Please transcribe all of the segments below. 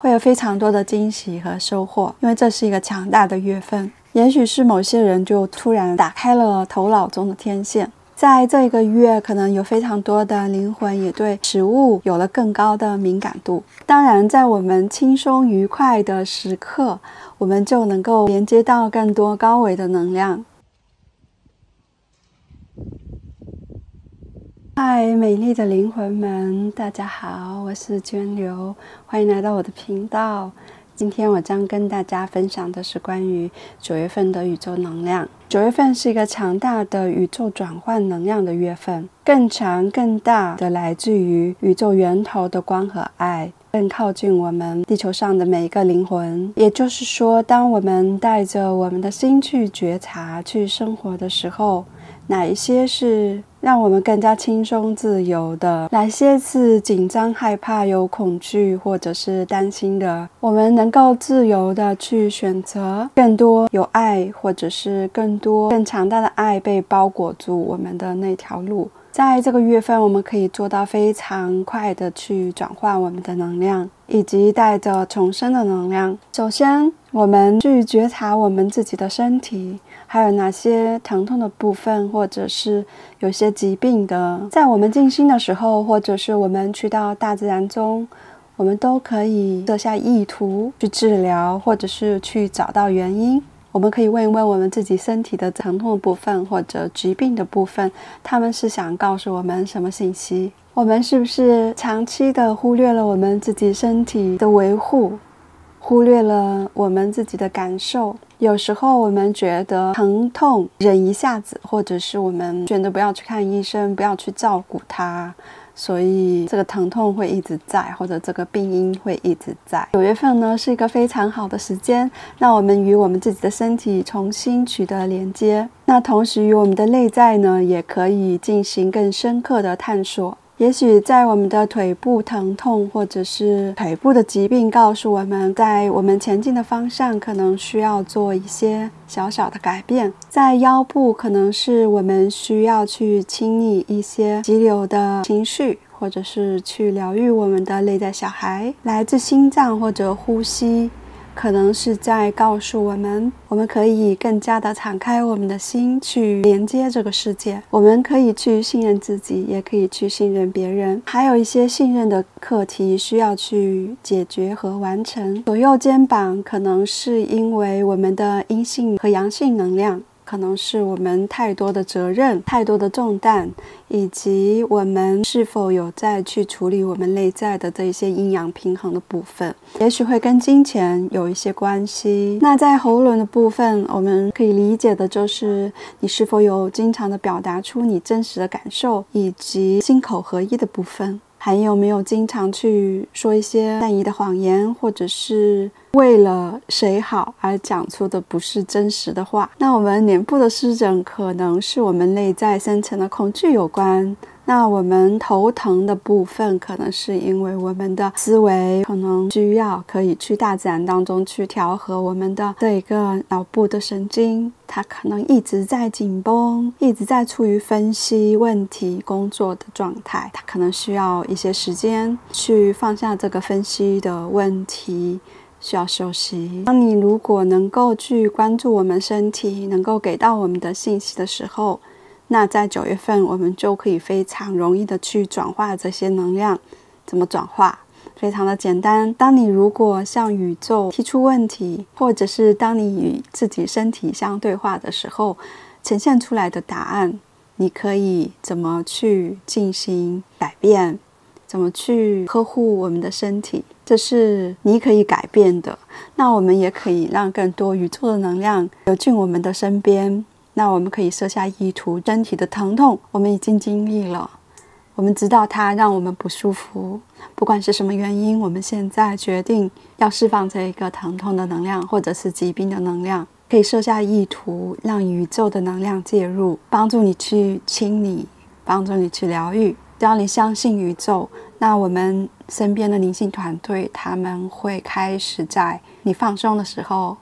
会有非常多的惊喜和收获，因为这是一个强大的月份。也许是某些人就突然打开了头脑中的天线，在这一个月，可能有非常多的灵魂也对食物有了更高的敏感度。当然，在我们轻松愉快的时刻，我们就能够连接到更多高维的能量。嗨，美丽的灵魂们，大家好，我是涓流，欢迎来到我的频道。今天我将跟大家分享的是关于九月份的宇宙能量。九月份是一个强大的宇宙转换能量的月份，更强、更大的来自于宇宙源头的光和爱，更靠近我们地球上的每一个灵魂。也就是说，当我们带着我们的心去觉察、去生活的时候，哪一些是？让我们更加轻松自由的，哪些是紧张、害怕、有恐惧或者是担心的？我们能够自由的去选择更多有爱，或者是更多更强大的爱被包裹住我们的那条路。在这个月份，我们可以做到非常快的去转换我们的能量，以及带着重生的能量。首先，我们去觉察我们自己的身体。还有哪些疼痛的部分，或者是有些疾病的，在我们静心的时候，或者是我们去到大自然中，我们都可以设下意图去治疗，或者是去找到原因。我们可以问一问我们自己身体的疼痛部分或者疾病的部分，他们是想告诉我们什么信息？我们是不是长期的忽略了我们自己身体的维护？忽略了我们自己的感受，有时候我们觉得疼痛忍一下子，或者是我们选择不要去看医生，不要去照顾它，所以这个疼痛会一直在，或者这个病因会一直在。九月份呢是一个非常好的时间，那我们与我们自己的身体重新取得连接，那同时与我们的内在呢也可以进行更深刻的探索。也许在我们的腿部疼痛，或者是腿部的疾病，告诉我们在我们前进的方向可能需要做一些小小的改变。在腰部，可能是我们需要去清理一些急流的情绪，或者是去疗愈我们的内在小孩，来自心脏或者呼吸。可能是在告诉我们，我们可以更加的敞开我们的心，去连接这个世界。我们可以去信任自己，也可以去信任别人。还有一些信任的课题需要去解决和完成。左右肩膀可能是因为我们的阴性和阳性能量。可能是我们太多的责任、太多的重担，以及我们是否有在去处理我们内在的这一些阴阳平衡的部分，也许会跟金钱有一些关系。那在喉咙的部分，我们可以理解的就是你是否有经常的表达出你真实的感受，以及心口合一的部分。还有没有经常去说一些善意的谎言，或者是为了谁好而讲出的不是真实的话？那我们脸部的湿疹可能是我们内在深层的恐惧有关。那我们头疼的部分，可能是因为我们的思维可能需要可以去大自然当中去调和我们的这一个脑部的神经，他可能一直在紧绷，一直在处于分析问题工作的状态，他可能需要一些时间去放下这个分析的问题，需要休息。当你如果能够去关注我们身体能够给到我们的信息的时候，那在九月份，我们就可以非常容易的去转化这些能量。怎么转化？非常的简单。当你如果向宇宙提出问题，或者是当你与自己身体相对话的时候，呈现出来的答案，你可以怎么去进行改变？怎么去呵护我们的身体？这是你可以改变的。那我们也可以让更多宇宙的能量流进我们的身边。那我们可以设下意图，身体的疼痛我们已经经历了，我们知道它让我们不舒服，不管是什么原因，我们现在决定要释放这一个疼痛的能量，或者是疾病的能量，可以设下意图，让宇宙的能量介入，帮助你去清理，帮助你去疗愈。只要你相信宇宙，那我们身边的灵性团队他们会开始在你放松的时候。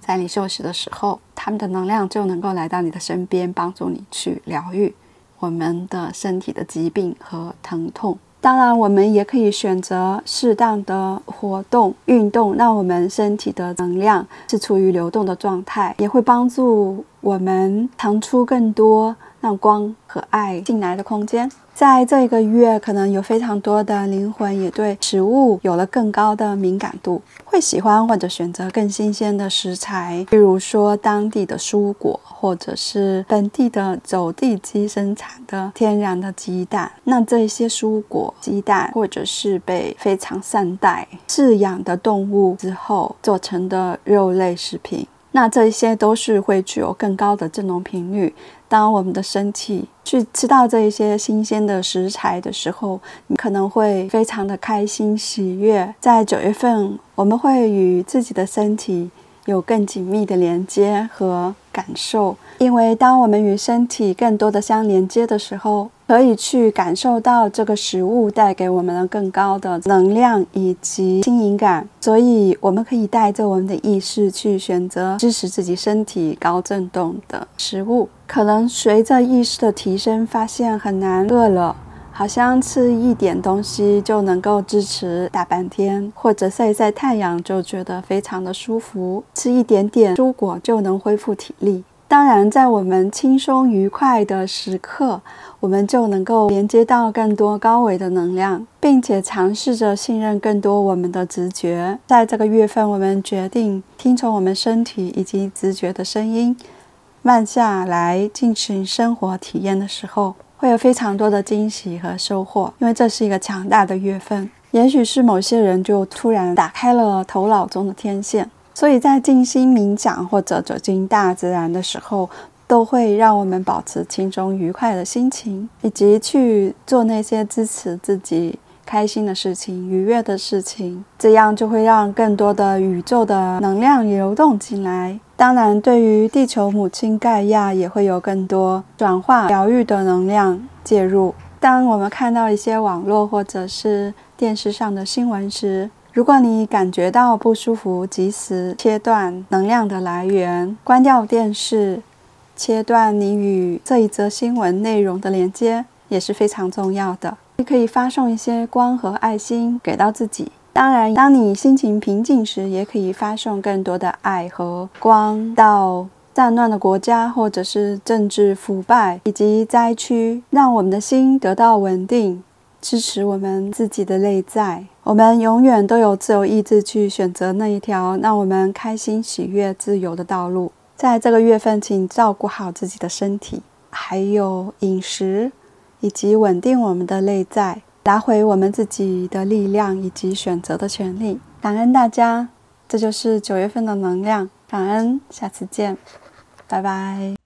在你休息的时候，他们的能量就能够来到你的身边，帮助你去疗愈我们的身体的疾病和疼痛。当然，我们也可以选择适当的活动、运动，让我们身体的能量是处于流动的状态，也会帮助我们腾出更多让光和爱进来的空间。在这一个月，可能有非常多的灵魂也对食物有了更高的敏感度，会喜欢或者选择更新鲜的食材，比如说当地的蔬果，或者是本地的走地鸡生产的天然的鸡蛋。那这些蔬果、鸡蛋，或者是被非常善待饲养的动物之后做成的肉类食品。那这一些都是会具有更高的振动频率。当我们的身体去吃到这一些新鲜的食材的时候，你可能会非常的开心喜悦。在九月份，我们会与自己的身体有更紧密的连接和感受，因为当我们与身体更多的相连接的时候。可以去感受到这个食物带给我们的更高的能量以及轻盈感，所以我们可以带着我们的意识去选择支持自己身体高振动的食物。可能随着意识的提升，发现很难饿了，好像吃一点东西就能够支持大半天，或者晒晒太阳就觉得非常的舒服，吃一点点蔬果就能恢复体力。当然，在我们轻松愉快的时刻，我们就能够连接到更多高维的能量，并且尝试着信任更多我们的直觉。在这个月份，我们决定听从我们身体以及直觉的声音，慢下来进行生活体验的时候，会有非常多的惊喜和收获。因为这是一个强大的月份，也许是某些人就突然打开了头脑中的天线。所以在静心冥想或者走进大自然的时候，都会让我们保持轻松愉快的心情，以及去做那些支持自己开心的事情、愉悦的事情。这样就会让更多的宇宙的能量流动进来。当然，对于地球母亲盖亚，也会有更多转化、疗愈的能量介入。当我们看到一些网络或者是电视上的新闻时，如果你感觉到不舒服，及时切断能量的来源，关掉电视，切断你与这一则新闻内容的连接，也是非常重要的。你可以发送一些光和爱心给到自己。当然，当你心情平静时，也可以发送更多的爱和光到战乱的国家，或者是政治腐败以及灾区，让我们的心得到稳定。支持我们自己的内在，我们永远都有自由意志去选择那一条让我们开心、喜悦、自由的道路。在这个月份，请照顾好自己的身体，还有饮食，以及稳定我们的内在，拿回我们自己的力量以及选择的权利。感恩大家，这就是九月份的能量。感恩，下次见，拜拜。